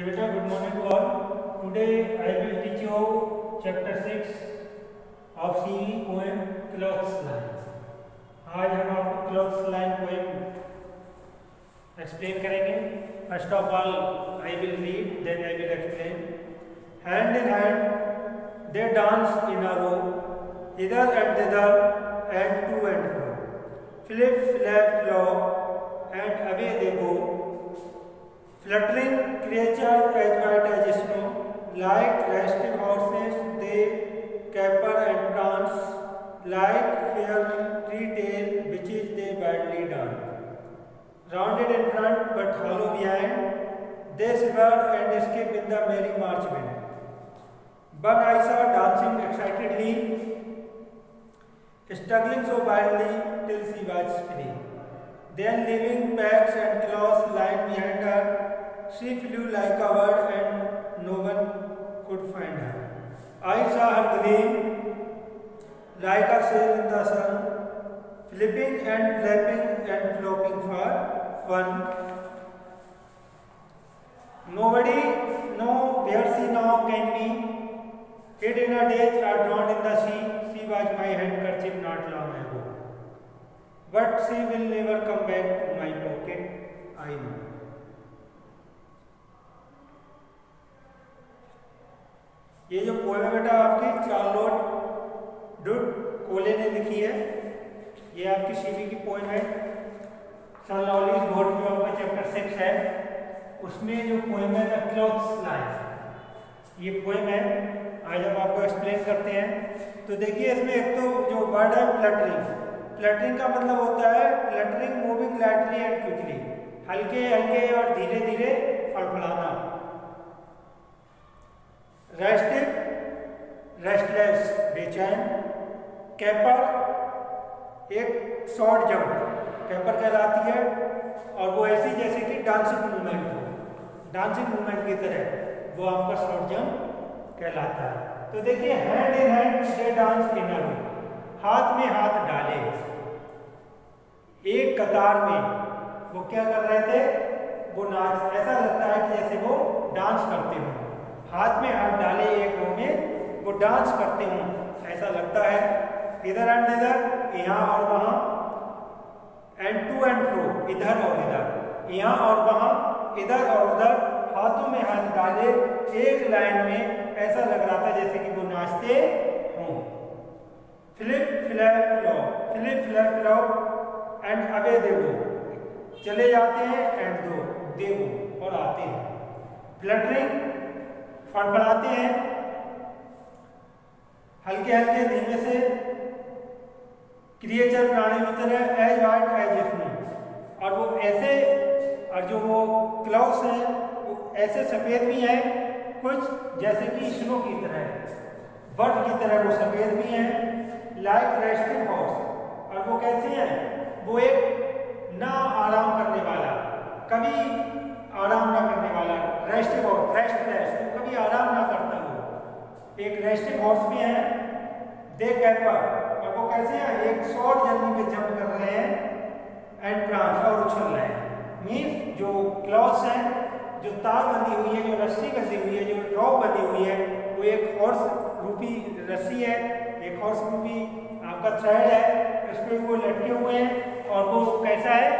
Okay, beta, good morning to all. Today I will teach you chapter 6 of CV poem Clothes Line. आज हम आपको clothes line poem explain करेंगे. First of all I will read then I will explain hand in hand they dance in a row hither and thither and to and fro flip flap flow and away they go Fluttering creatures as white as snow, like resting horses, they caper and prance, like fairy tale witches they badly dance. Rounded in front but hollow behind, they swerve and skip in the merry march wind. One I saw dancing excitedly, struggling so wildly till she was free. Then leaving bags and cloths lying behind she flew like a bird and no one could find her. I saw her gleam like a sail in the sun, flipping and flapping and flopping for fun. Nobody know where she now can be. Hid in a ditch or drowned in the sea, she was my handkerchief not long ago. But she will never come back to my pocket, I know. ये जो poem है बेटा आपकी Charlotte dude कोले ने लिखी है। ये आपकी सीवी की पोएम है। सन बोर्ड जो आपका चैप्टर सिक्स है। उसमें जो पोएम है द क्लॉथ्स लाइफ ये पोएम है। आज हम आपको एक्सप्लेन करते हैं। तो देखिए, इसमें एक तो जो वर्ड है फ्लटरिंग फ्लटरिंग का मतलब होता है fluttering moving lightly and quickly हल्के हल्के और धीरे धीरे फड़फड़ाना रेस्टिव रेस्टलेस बेचैन कैपर एक शॉर्ट जंप कैपर कहलाती है और वो ऐसी जैसे कि डांसिंग मूवमेंट हो। डांसिंग मूवमेंट की तरह वो आपका शॉर्ट जंप कहलाता है। तो देखिए hand in hand they dance in हाथ में हाथ डाले। एक कतार में वो क्या कर रहे थे? वो नाच, ऐसा लगता है कि जैसे वो डांस करते हो। हाथ में हाथ डाले एक रो में, वो डांस करते हों। ऐसा लगता है, इधर एंड इधर, यहाँ और वहाँ एंड टू एंड फ्रो इधर और इधर, यहाँ और वहाँ, इधर और उधर, हाथों में हाथ डाले, एक लाइन में ऐसा लग रहा था जैसे कि वो नाचते हों। Flip flap flow flip flap flow and away they go चले जाते हैं एंड दो दे गो और आते हैं। फ्लटरिंग फड़फड़ाते हैं हल्के हल्के धीमे से क्रिएचर प्राणी की तरह एज वाइट एज जिसमें और वो ऐसे, और जो वो क्लाउस हैं, वो ऐसे सफ़ेद भी हैं, कुछ जैसे कि स्नो की तरह बर्फ़ की तरह वो सफ़ेद भी हैं लाइक रेस्टिंग हॉर्स और वो कैसे हैं? वो एक ना आराम करने वाला, कभी आराम ना करने वाला रेस्टिंग हॉर्स रेस्टलेस तो कभी आराम ना करता हो एक रेस्टिंग हॉर्स भी है दे और वो कैसे हैं एक शॉर्ट जर्नी पे जंप कर रहे हैं एंड ट्रांस और उछल रहे हैं। मीन्स जो क्लॉथ्स हैं, जो तार बंधी हुई है, जो रस्सी बंधी हुई है, जो ड्रॉप बंधी हुई है, वो एक हॉर्स रूपी रस्सी है, एक हॉर्स रूपी आपका थ्रेड है उस पर वो लटके हुए हैं और वो कैसा है?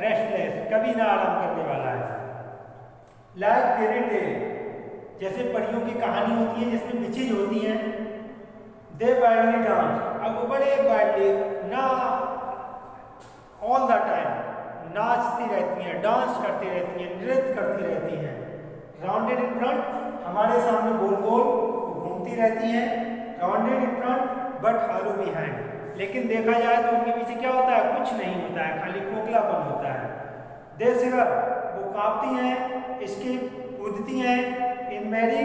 रेस्टलेस कभी ना आराम करने वाला है। लाइक टेल जैसे परियों की कहानी होती है, जिसमें बिचीज होती हैं दे वाइडली डांस अब बड़े वाइडली ना ऑल द टाइम नाचती रहती हैं डांस करती रहती हैं, नृत्य करती रहती हैं। राउंडेड इन फ्रंट हमारे सामने गोल गोल घूमती रहती हैं। Rounded in front but hollow behind लेकिन देखा जाए तो उनके पीछे क्या होता है? कुछ नहीं होता है, खाली खोखलापन होता है। दे सिगर वो कांपती हैं, इसकी कूदती हैं, इन मेरी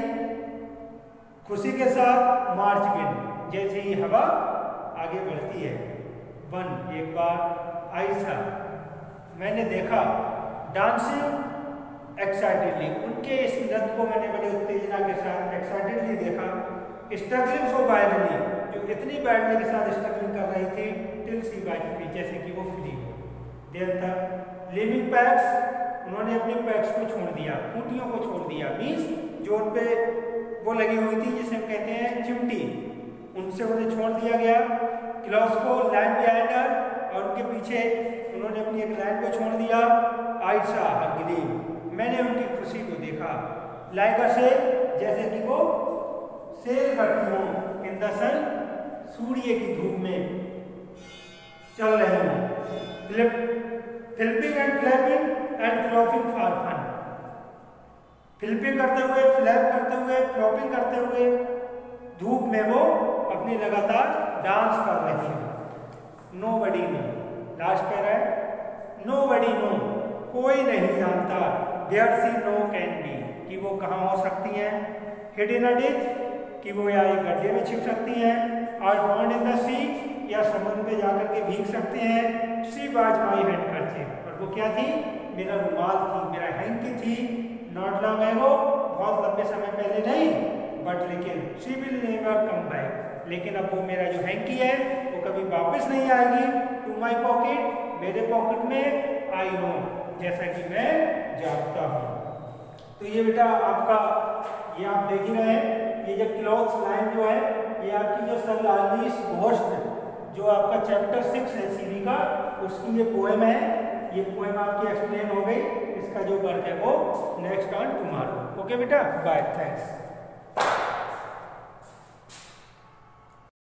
खुशी के साथ मार्च विन जैसे ही हवा आगे बढ़ती है। वन, एक बार आयशा मैंने देखा, डांसिंग एक्साइटेडली उनके इस नृत्य को मैंने बड़े उत्तेजना के साथ एक्साइटेडली देखा। स्ट्रगलिंग सो वाइडली जो इतनी वाइडली के साथ स्ट्रगलिंग कर रही थी टिल सी वाइडली जैसे कि वो फ्री हो। देर तक लिविंग पैक्स उन्होंने अपने पैक्स को छोड़ दिया, खूंटियों को छोड़ दिया। मीन्स जो उन पे वो लगी हुई थी, जिसे हम कहते हैं चिमटी। उनसे उन्हें छोड़ दिया गया। क्लॉस को लाइन बिहाइंड और उनके पीछे उन्होंने अपनी एक लाइन को छोड़ दिया। आयशा हरगिलीम मैंने उनकी खुशी को देखा। लाइका से, जैसे कि वो सेल करती हूँ, इन द सूर्य की धूप में चल रहे हूँ। Flipping and flapping and clapping for fun flipping करते हुए फ्लैप करते हुए फ्लॉपिंग करते हुए, धूप में वो अपनी लगातार डांस कर रही है। नो बडी नो लास्ट कह रहा है नो बडी नो कोई नहीं जानता। There see no can be कि वो कहाँ हो सकती हैं? हिडन डिच कि वो या एक गड्ढे में छिप सकती हैं? और बॉन्ड इन द सी या समुद्र में जाकर के भीग सकते हैं? सी बाज माई हैंड करते और वो क्या थी? मेरा रुमाल थी। मेरा हैंकी थी। नॉट लॉन्ग है वो बहुत लंबे समय पहले नहीं बट लेकिन she will never come back लेकिन अब वो मेरा जो हैंकी है, वो कभी वापस नहीं आएगी। टू माई पॉकेट मेरे पॉकेट में आई नो जैसा कि मैं जानता हूँ। तो ये बेटा आपका, ये आप देख ही रहे हैं, ये जो क्लॉथ लाइन जो है, ये आपकी जो सलालीस घोष्ट जो आपका चैप्टर सिक्स है सीरी का, उसकी ये पोएम है। ये पोएम आपकी एक्सप्लेन हो गई, इसका जो वर्क है वो नेक्स्ट ऑन टुमारो ओके बेटा? Bye thanks